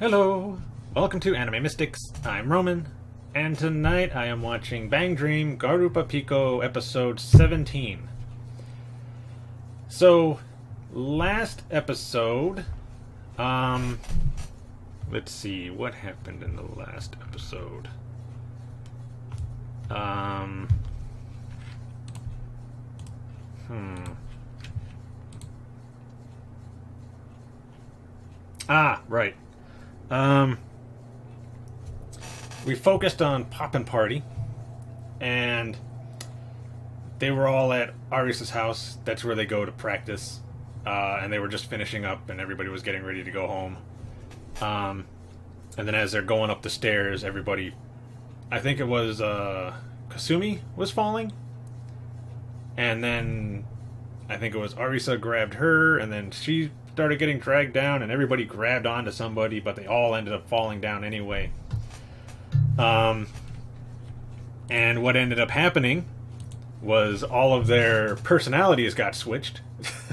Hello! Welcome to Anime Mystics. I'm Roman, and tonight I am watching Bang Dream Garupa Pico episode 17. So, last episode, um, let's see, what happened in the last episode? Um, hmm. Ah, right. Um, we focused on Poppin' Party, and they were all at Arisa's house. That's where they go to practice. Uh, and they were just finishing up, and everybody was getting ready to go home. Um, and then as they're going up the stairs, everybody, I think it was uh, Kasumi was falling, and then I think it was Arisa grabbed her, and then she started getting dragged down, and everybody grabbed onto somebody, but they all ended up falling down anyway. Um, and what ended up happening was all of their personalities got switched.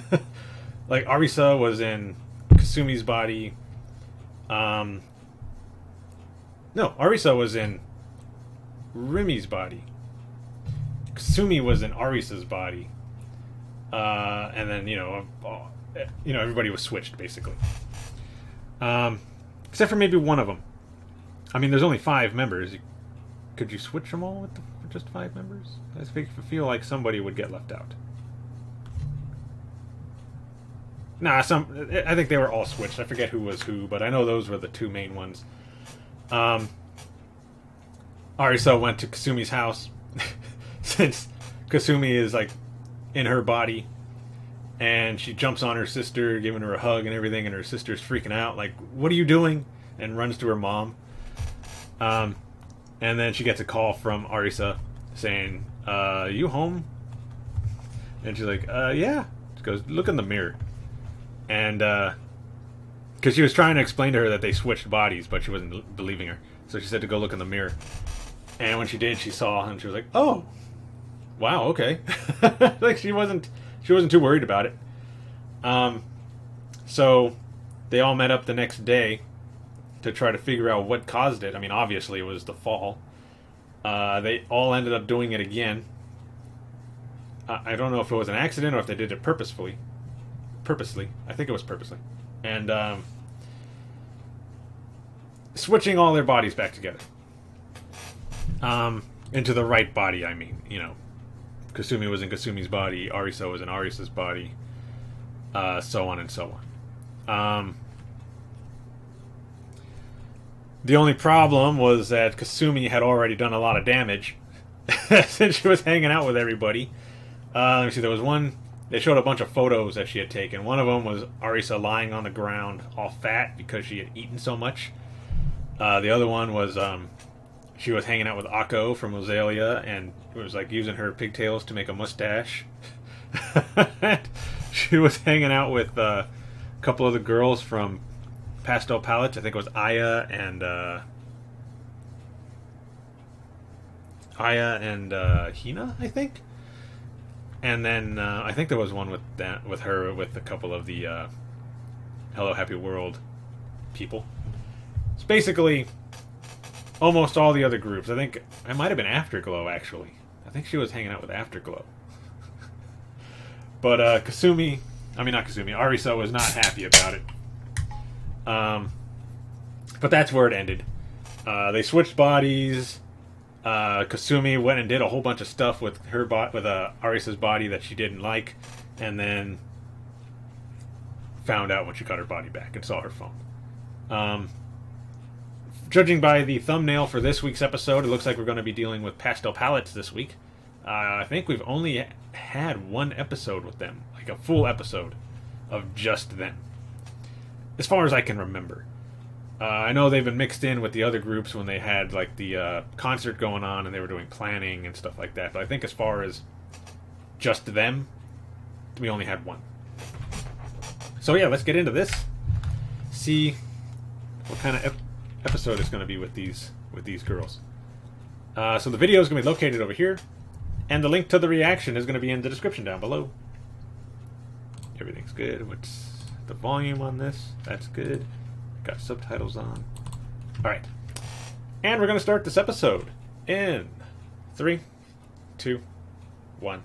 like Arisa was in Kasumi's body. Um, no, Arisa was in Rimi's body. Kasumi was in Arisa's body. Uh, and then you know, you know, everybody was switched basically, um, except for maybe one of them. I mean, there's only five members. Could you switch them all with, the, just five members? I feel like somebody would get left out. Nah, some. I think they were all switched. I forget who was who, but I know those were the two main ones. Um, Arisa went to Kasumi's house since Kasumi is like in her body and she jumps on her sister, giving her a hug and everything, and her sister's freaking out, like, "What are you doing?" and runs to her mom. Um, and then she gets a call from Arisa saying, uh, "You home?" And she's like, "Uh, yeah." She goes, "Look in the mirror," and uh, because she was trying to explain to her that they switched bodies, but she wasn't believing her, so she said to go look in the mirror. And when she did, she saw, and she was like, "Oh, wow, okay." like she wasn't she wasn't too worried about it. Um, so they all met up the next day to try to figure out what caused it. I mean, obviously it was the fall. Uh, they all ended up doing it again. I, I don't know if it was an accident or if they did it purposefully. Purposely, I think it was purposely, and um, switching all their bodies back together. Um, into the right body, I mean, you know, Kasumi was in Kasumi's body, Arisa was in Arisa's body, uh, so on and so on. Um, the only problem was that Kasumi had already done a lot of damage since she was hanging out with everybody. Uh, let me see, there was one. They showed a bunch of photos that she had taken. One of them was Arisa lying on the ground, all fat because she had eaten so much. Uh, the other one was um, she was hanging out with Ako from Roselia and was like using her pigtails to make a mustache. she was hanging out with uh, a couple of the girls from Pastel Palettes. I think it was Aya and uh, Aya and uh, Hina. I think. And then uh, I think there was one with that with her with a couple of the uh, Hello Happy World people. It's basically almost all the other groups. I think I might have been Afterglow actually. I think she was hanging out with Afterglow. but uh, Kasumi, I mean not Kasumi, Arisa was not happy about it. Um, but that's where it ended. Uh, they switched bodies. Uh, Kasumi went and did a whole bunch of stuff with her bot with uh, Arisa's body that she didn't like, and then found out when she got her body back and saw her phone. Um, judging by the thumbnail for this week's episode, it looks like we're going to be dealing with Pastel Palettes this week. Uh, I think we've only had one episode with them, like a full episode of just them, as far as I can remember. Uh, I know they've been mixed in with the other groups when they had like the uh, concert going on and they were doing planning and stuff like that. But I think as far as just them, we only had one. So yeah, let's get into this. See what kind of episode is going to be with these with these girls. Uh, so the video is going to be located over here, and the link to the reaction is going to be in the description down below. Everything's good. What's the volume on this? That's good. Got subtitles on. All right. And we're going to start this episode in three, two, one.